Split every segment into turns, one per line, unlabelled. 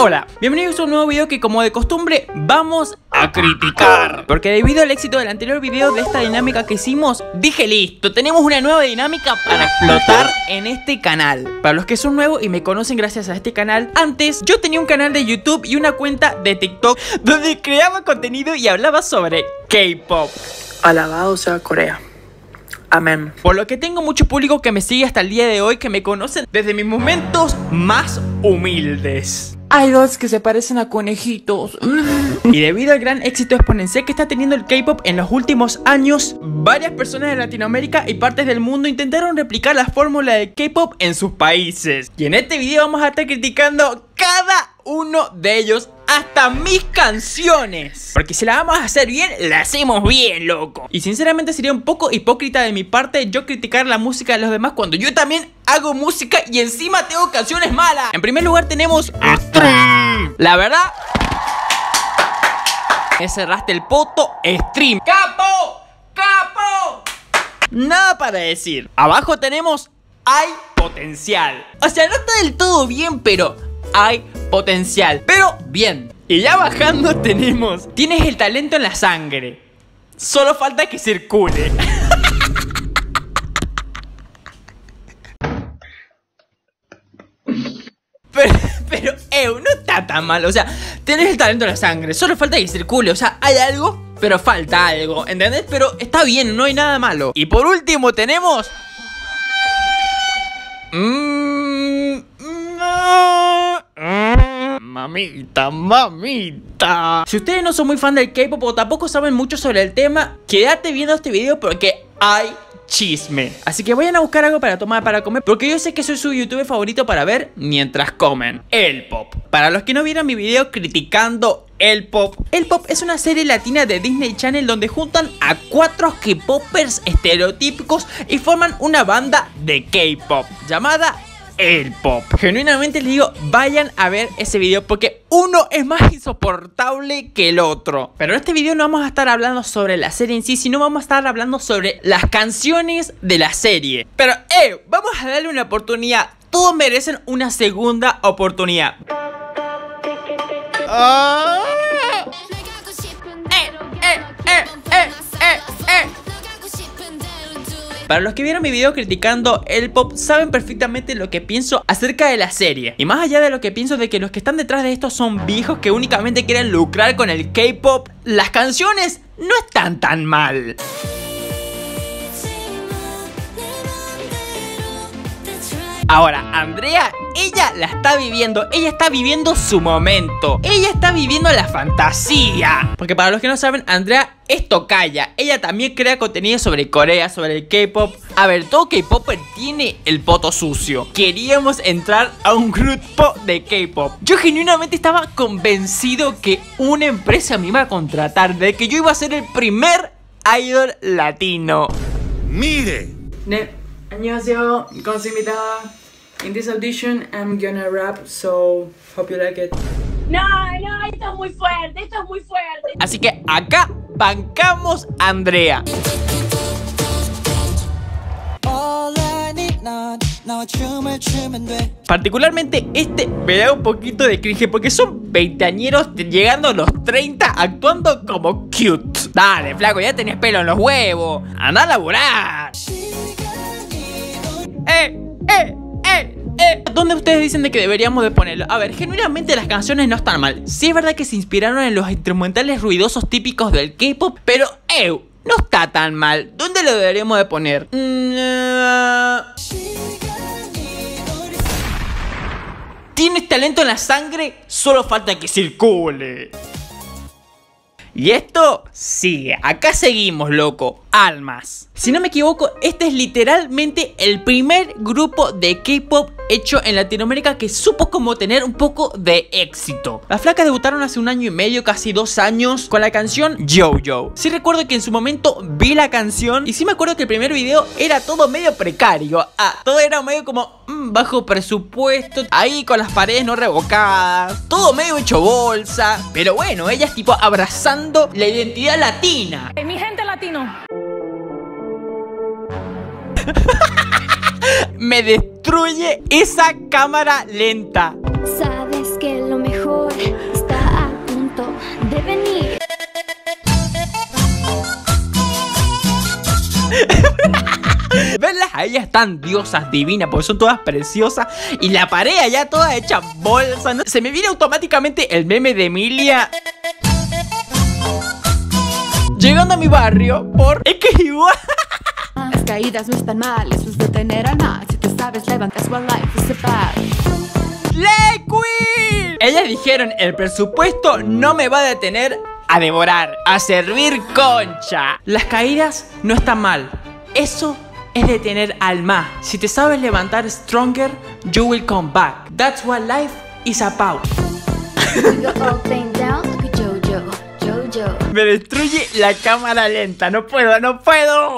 Hola, bienvenidos a un nuevo video que como de costumbre vamos a criticar Porque debido al éxito del anterior video de esta dinámica que hicimos Dije listo, tenemos una nueva dinámica para explotar en este canal Para los que son nuevos y me conocen gracias a este canal Antes yo tenía un canal de YouTube y una cuenta de TikTok Donde creaba contenido y hablaba sobre K-Pop
Alabado sea Corea. Amén.
Por lo que tengo mucho público que me sigue hasta el día de hoy Que me conocen desde mis momentos más humildes
Idols que se parecen a conejitos.
Y debido al gran éxito exponencial que está teniendo el K-pop en los últimos años, varias personas de Latinoamérica y partes del mundo intentaron replicar la fórmula de K-pop en sus países. Y en este video vamos a estar criticando cada uno de ellos hasta mis canciones. Porque si la vamos a hacer bien, la hacemos bien, loco. Y sinceramente sería un poco hipócrita de mi parte yo criticar la música de los demás cuando yo también hago música y encima tengo canciones malas. En primer lugar tenemos Stream. La verdad... Me cerraste el poto Stream. ¡Capo! ¡Capo! Nada para decir. Abajo tenemos Hay potencial. O sea, no está del todo bien, pero hay potencial. Pero bien. Y ya bajando tenemos, tienes el talento en la sangre. Solo falta que circule. Pero, pero, no está tan mal. O sea, tienes el talento en la sangre. Solo falta que circule. O sea, hay algo, pero falta algo. ¿Entendés? Pero está bien, no hay nada malo. Y por último tenemos... Mmm... Mamita, mamita. Si ustedes no son muy fan del K-pop o tampoco saben mucho sobre el tema, quédate viendo este video porque hay chisme. Así que vayan a buscar algo para tomar, para comer, porque yo sé que soy su youtuber favorito para ver mientras comen. El Pop. Para los que no vieron mi video criticando el Pop. El Pop es una serie latina de Disney Channel donde juntan a cuatro K-popers estereotípicos y forman una banda de K-pop llamada el pop. Genuinamente les digo, vayan a ver ese video porque uno es más insoportable que el otro. Pero en este video no vamos a estar hablando sobre la serie en sí, sino vamos a estar hablando sobre las canciones de la serie. Pero, eh, vamos a darle una oportunidad. Todos merecen una segunda oportunidad. Ah. Para los que vieron mi video criticando el pop, saben perfectamente lo que pienso acerca de la serie. Y más allá de lo que pienso de que los que están detrás de esto son viejos que únicamente quieren lucrar con el K-pop, las canciones no están tan mal. Ahora, Andrea, ella la está viviendo, ella está viviendo su momento, ella está viviendo la fantasía. Porque para los que no saben, Andrea es tocaya, ella también crea contenido sobre Corea, sobre el K-pop. A ver, todo K-popper tiene el poto sucio. Queríamos entrar a un grupo de K-pop. Yo genuinamente estaba convencido que una empresa me iba a contratar, de que yo iba a ser el primer idol latino.
¡Mire!
네, 안녕하세요. 건수입니다. In this audition, I'm gonna rap, so hope you like it.
No, no, esto es muy fuerte, esto es muy fuerte.
Así que acá bancamos a Andrea. Particularmente este me da un poquito de cringe porque son veinteañeros llegando a los 30 actuando como cute. Dale, flaco, ya tenés pelo en los huevos. Anda a laburar. ¡Eh! ¡Eh! ¡Eh! ¿Dónde ustedes dicen de que deberíamos de ponerlo? A ver, genuinamente las canciones no están mal. Sí es verdad que se inspiraron en los instrumentales ruidosos típicos del K-pop, pero ¡eh! No está tan mal. ¿Dónde lo deberíamos de poner? Mm, eh, Tienes talento en la sangre, solo falta que circule. Y esto sigue, acá seguimos, loco, almas. Si no me equivoco, este es literalmente el primer grupo de K-pop hecho en Latinoamérica que supo como tener un poco de éxito. Las flacas debutaron hace un año y medio, casi dos años, con la canción Yo-Yo. Sí recuerdo que en su momento vi la canción y sí me acuerdo que el primer video era todo medio precario. Ah, todo era medio como mm, bajo presupuesto, ahí con las paredes no revocadas, todo medio hecho bolsa. Pero bueno, ellas tipo abrazando la identidad latina.
Mi gente latino.
Me destruye esa cámara lenta.
Sabes que lo mejor
está a punto de venir.
Verlas a ellas tan diosas divinas, porque son todas preciosas. Y la pared allá toda hecha bolsa. ¿no? Se me viene automáticamente el meme de Emilia. Llegando a mi barrio por... Es que igual.
Caídas no están mal, eso es detener a nada. Si te sabes levantas, well, life is about.
¡Slay Queen! Ellas dijeron, el presupuesto no me va a detener a devorar, a servir concha. Las caídas no están mal. Eso es detener al más. Si te sabes levantar stronger, you will come back. That's what life is about. Me destruye la cámara lenta. No puedo, no puedo.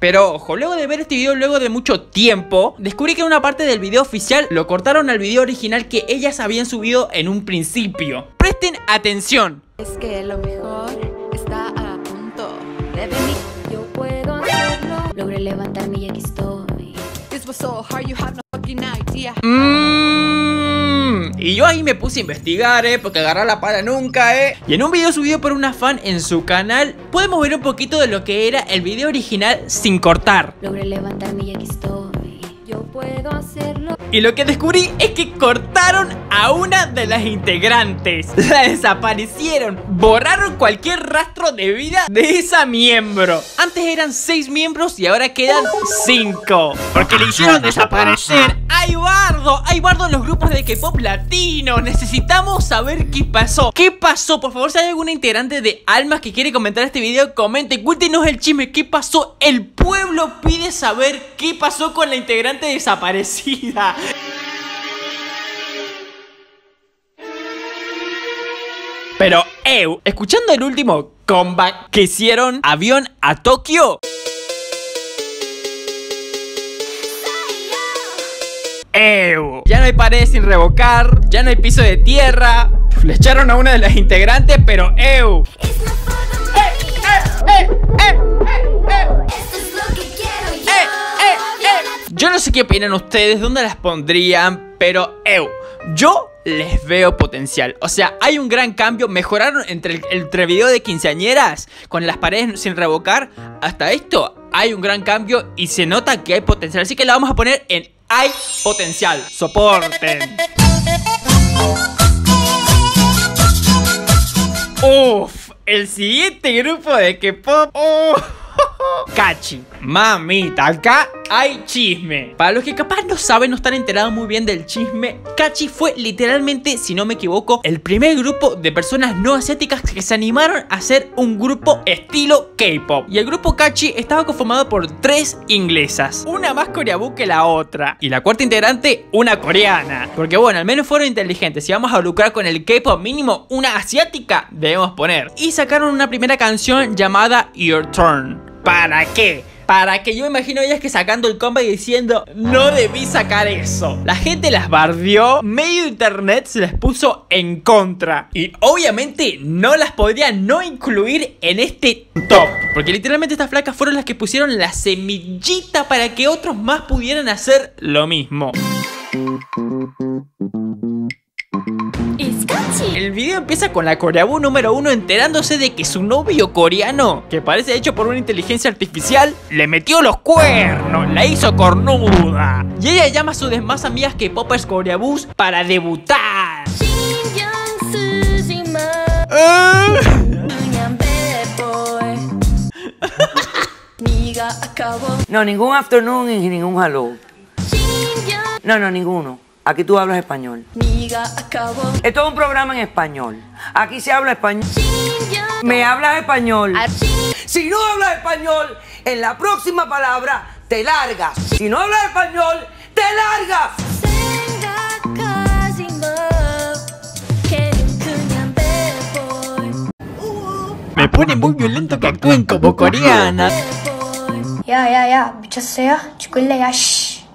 Pero ojo, luego de ver este video luego de mucho tiempo, descubrí que una parte del video oficial lo cortaron al video original que ellas habían subido en un principio. Presten atención.
Es que lo mejor está a punto de venir.
Yo puedo hacerlo. Logré levantarme y aquí estoy.
This was so hard, you have no fucking idea.
Mmm. Y yo ahí me puse a investigar, eh, porque agarrar la pala nunca, eh. Y en un video subido por una fan en su canal, podemos ver un poquito de lo que era el video original sin cortar.
Logré levantarme y aquí estoy. Yo puedo hacerlo.
Y lo que descubrí es que cortaron a una de las integrantes. La desaparecieron. Borraron cualquier rastro de vida de esa miembro. Antes eran 6 miembros y ahora quedan 5. Porque le hicieron desaparecer. ¡Hay bardo! ¡Hay bardo en los grupos de K-pop latino! Necesitamos saber qué pasó. ¿Qué pasó? Por favor, si hay alguna integrante de Almas que quiere comentar este video, comente. Cuéntenos el chisme. ¿Qué pasó? El pueblo pide saber qué pasó con la integrante desaparecida. Pero, eu, escuchando el último comeback que hicieron avión a Tokio. Eu, ya no hay paredes sin revocar, ya no hay piso de tierra. Le echaron a una de las integrantes, pero eu. Yo no sé qué opinan ustedes, dónde las pondrían, pero eu, yo les veo potencial. O sea, hay un gran cambio. Mejoraron entre el entre video de quinceañeras con las paredes sin revocar hasta esto. Hay un gran cambio y se nota que hay potencial. Así que la vamos a poner en hay potencial. Soporten. Uf, el siguiente grupo de K-pop. Cachi, mamita, acá hay chisme. Para los que capaz no saben, no están enterados muy bien del chisme, Cachi fue literalmente, si no me equivoco, el primer grupo de personas no asiáticas que se animaron a hacer un grupo estilo K-pop. Y el grupo Cachi estaba conformado por tres inglesas, una más coreabú que la otra. Y la cuarta integrante, una coreana. Porque bueno, al menos fueron inteligentes. Si vamos a lucrar con el K-pop mínimo, una asiática debemos poner. Y sacaron una primera canción llamada Your Turn. ¿Para qué? Para que yo imagino ellas que sacando el combo y diciendo No debí sacar eso La gente las bardeó Medio internet se les puso en contra Y obviamente no las podría no incluir en este top Porque literalmente estas flacas fueron las que pusieron la semillita Para que otros más pudieran hacer lo mismo. El video empieza con la coreabú número uno enterándose de que su novio coreano, que parece hecho por una inteligencia artificial, le metió los cuernos, la hizo cornuda. Y ella llama a sus demás amigas que poppers coreabús para debutar.
No, ningún afternoon y ningún hello. No, no, ninguno. Aquí tú hablas español. Esto es un programa en español. Aquí se habla español. Me hablas español. Si no hablas español, en la próxima palabra te largas. Si no hablas español, te largas.
Me pone muy violento que actúen como coreanas.
Ya, ya, ya.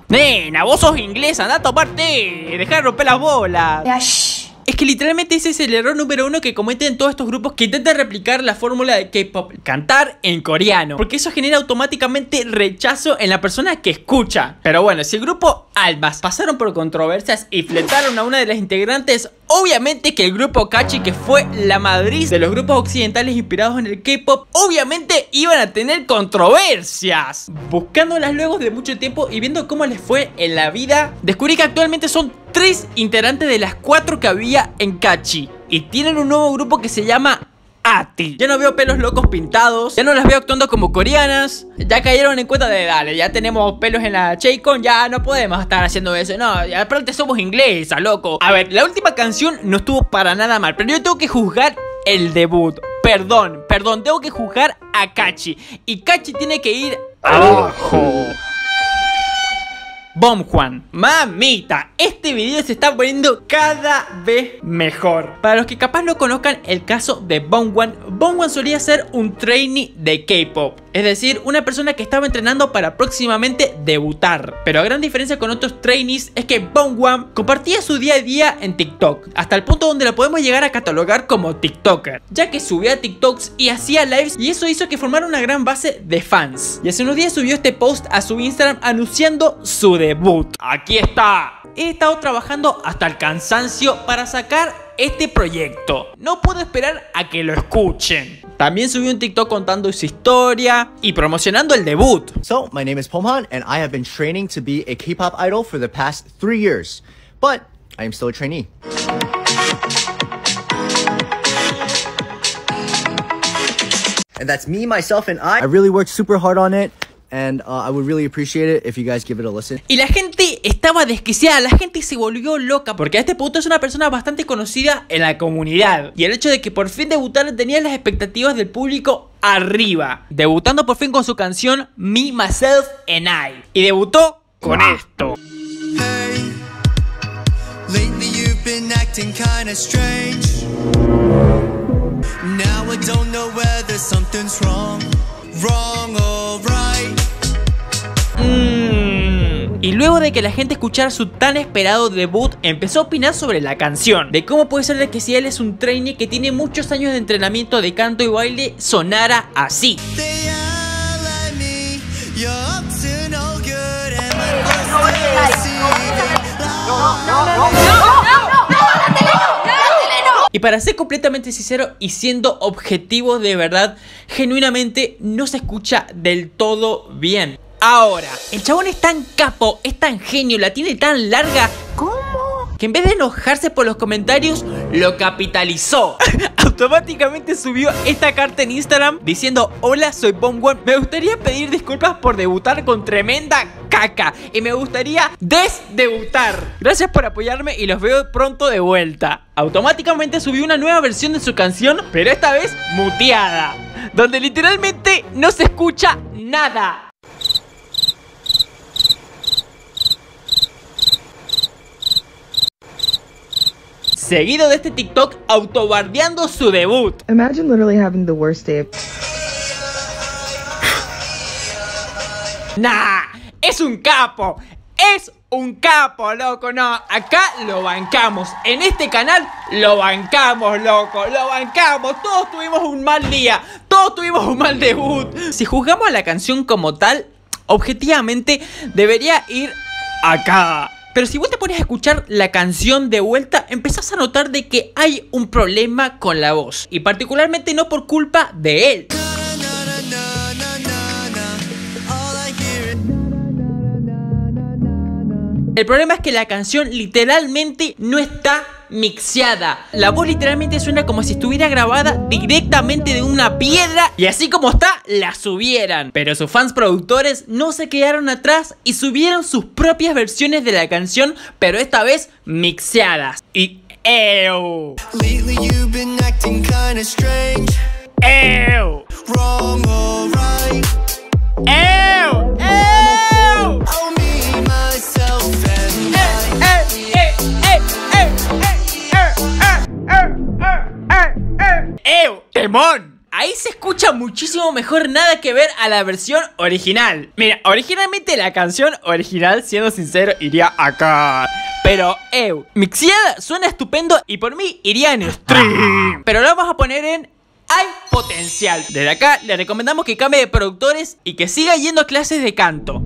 Nena, vos sos inglesa, anda a tomarte. Dejá de romper las bolas.
Yash.
Es que literalmente ese es el error número uno que cometen todos estos grupos que intentan replicar la fórmula de K-pop. Cantar en coreano. Porque eso genera automáticamente rechazo en la persona que escucha. Pero bueno, si el grupo Albas pasaron por controversias y fletaron a una de las integrantes, obviamente que el grupo Kachi, que fue la madriz de los grupos occidentales inspirados en el K-pop, obviamente iban a tener controversias. Buscándolas luego de mucho tiempo y viendo cómo les fue en la vida, descubrí que actualmente son tres integrantes de las cuatro que había en Kachi. Y tienen un nuevo grupo que se llama Ati. Ya no veo pelos locos pintados, ya no las veo actuando como coreanas, ya cayeron en cuenta de dale, ya tenemos pelos en la Chaycon, ya no podemos estar haciendo eso, no, ya aparte somos inglesa, loco. A ver, la última canción no estuvo para nada mal, pero yo tengo que juzgar el debut. Perdón, perdón, tengo que juzgar a Kachi. Y Kachi tiene que ir abajo. Bom Juan, mamita, este video se está poniendo cada vez mejor. Para los que capaz no conozcan el caso de Bom Juan, Bom Juan solía ser un trainee de K-pop. Es decir, una persona que estaba entrenando para próximamente debutar. Pero a gran diferencia con otros trainees es que Bong Wan compartía su día a día en TikTok, hasta el punto donde lo podemos llegar a catalogar como TikToker, ya que subía TikToks y hacía lives y eso hizo que formara una gran base de fans. Y hace unos días subió este post a su Instagram anunciando su debut. Aquí está. He estado trabajando hasta el cansancio para sacar este proyecto. No puedo esperar a que lo escuchen. También subió un TikTok contando su historia y promocionando el debut.
So, my name is Pomhan, and I have been training to be a K-pop idol for the past three years. But I am still a trainee. And that's me, myself, and I. I really worked super hard on it. And uh, I would really appreciate it if you guys give it a listen.
Y la gente estaba desquiciada, la gente se volvió loca porque a este punto es una persona bastante conocida en la comunidad. Y el hecho de que por fin debutara tenía las expectativas del público arriba. Debutando por fin con su canción Me, Myself and I. Y debutó con esto.
Hey, lately you've been acting kinda strange. Now I don't know whether something's wrong, wrong or right.
Y luego de que la gente escuchara su tan esperado debut, empezó a opinar sobre la canción. De cómo puede ser de que si él es un trainee que tiene muchos años de entrenamiento de canto y baile, sonara así. Y para ser completamente sincero y siendo objetivo de verdad, genuinamente no se escucha del todo bien. Ahora, el chabón es tan capo, es tan genio, la tiene tan larga. ¿Cómo? Que en vez de enojarse por los comentarios, lo capitalizó. Automáticamente subió esta carta en Instagram diciendo: Hola, soy Bongwan. Me gustaría pedir disculpas por debutar con tremenda caca. Y me gustaría desdebutar. Gracias por apoyarme y los veo pronto de vuelta. Automáticamente subió una nueva versión de su canción, pero esta vez muteada. Donde literalmente no se escucha nada. Seguido de este TikTok autobardeando su debut.
Imagine literally having the worst day.
Nah, es un capo. Es un capo, loco. No, acá lo bancamos. En este canal lo bancamos, loco. Lo bancamos. Todos tuvimos un mal día. Todos tuvimos un mal debut. Si juzgamos a la canción como tal, objetivamente debería ir acá. Pero si vos te pones a escuchar la canción de vuelta, empezás a notar de que hay un problema con la voz. Y particularmente no por culpa de él. El problema es que la canción literalmente no está mixeada. La voz literalmente suena como si estuviera grabada directamente de una piedra y así como está, la subieran. Pero sus fans productores no se quedaron atrás y subieron sus propias versiones de la canción, pero esta vez mixeadas. Y ¡Ew!
Lately
muchísimo mejor nada que ver a la versión original. Mira, originalmente la canción original, siendo sincero, iría acá. Pero, ew, Mixiada suena estupendo y por mí iría en stream. Pero lo vamos a poner en hay potencial. Desde acá le recomendamos que cambie de productores y que siga yendo a clases de canto.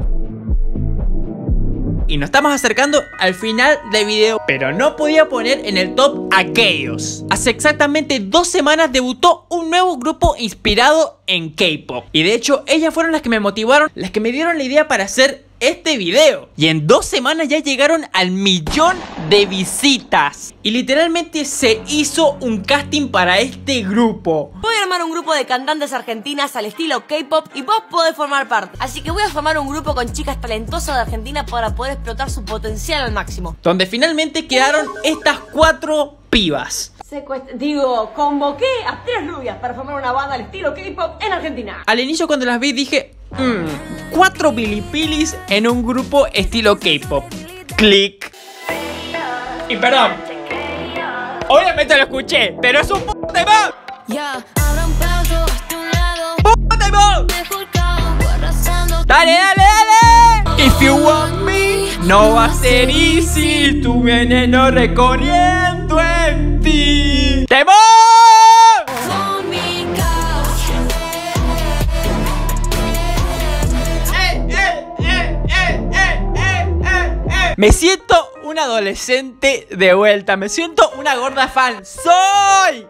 Y nos estamos acercando al final del video. Pero no podía poner en el top aquellos. Hace exactamente dos semanas debutó un nuevo grupo inspirado en K-Pop. Y de hecho ellas fueron las que me motivaron Las que me dieron la idea para hacer este video. Y en dos semanas ya llegaron al millón de visitas. Y literalmente se hizo un casting para este grupo.
Voy a armar un grupo de cantantes argentinas al estilo K-pop y vos podés formar parte. Así que voy a formar un grupo con chicas talentosas de Argentina para poder explotar su potencial al máximo.
Donde finalmente quedaron estas cuatro pibas.
Digo, convoqué a tres rubias para formar una banda al estilo K-pop en Argentina.
Al inicio cuando las vi dije Mmm, cuatro bilipilis en un grupo estilo K-pop. Click. Y perdón. Obviamente lo escuché, pero es un tema. ¡Puto tema! Dale, dale, dale. If you want me, no va a ser easy. Tu veneno recorriendo en ti. Me siento un adolescente de vuelta. Me siento una gorda fan. ¡Soy!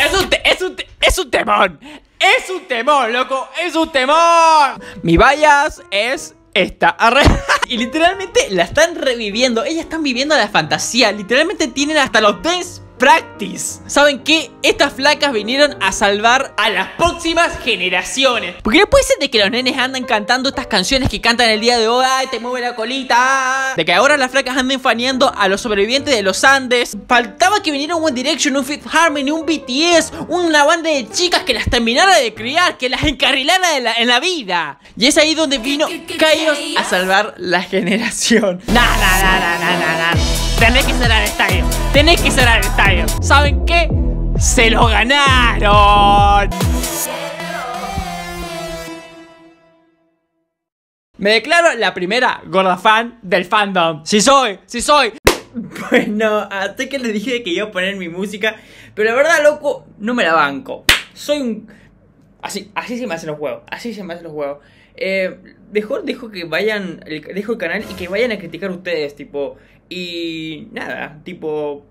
Es un, es un, es un temón. Es un temón, loco. Es un temón. Mi bias es esta. y literalmente la están reviviendo. Ellas están viviendo la fantasía. Literalmente tienen hasta los dance practice. ¿Saben qué? Estas flacas vinieron a salvar a las próximas generaciones. Porque no puede ser de que los nenes andan cantando estas canciones que cantan el día de hoy. Ay, te mueve la colita. De que ahora las flacas anden faneando a los sobrevivientes de los Andes. Faltaba que viniera un One Direction, un Fifth Harmony, un BTS, una banda de chicas que las terminara de criar, que las encarrilara en la, vida. Y es ahí donde vino Kaios a salvar la generación. Nah, nah, nah, nah, nah, nah, nah. Tenés que cerrar el estadio. Tenés que cerrar el estadio. ¿Saben qué? ¡Se lo ganaron! Me declaro la primera gorda fan del fandom. ¡Sí soy! ¡Sí soy! Bueno, hasta que les dije que iba a poner mi música. Pero la verdad, loco, no me la banco. Soy un. Así, así se me hacen los huevos. Así se me hacen los huevos. Eh, dejo, dejo que vayan. Dejo el canal y que vayan a criticar ustedes, tipo. Y nada, tipo,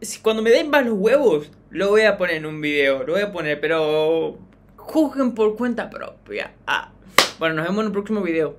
si cuando me den más los huevos, lo voy a poner en un video, lo voy a poner, pero juzguen por cuenta propia. Ah. Bueno, nos vemos en el próximo video.